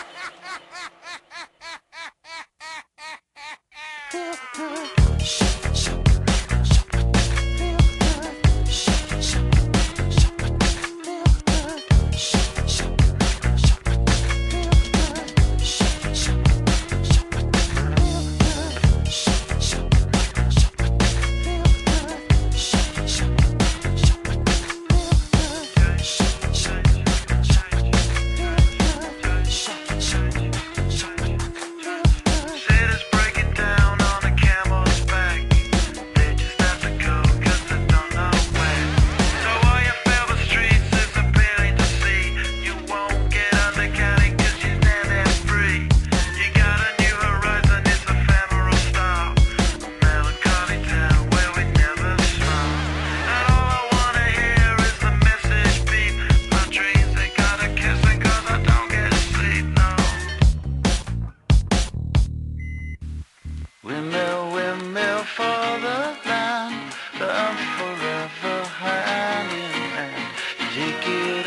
Shut. Windmill, windmill for the land, that I'm forever hanging in. Take it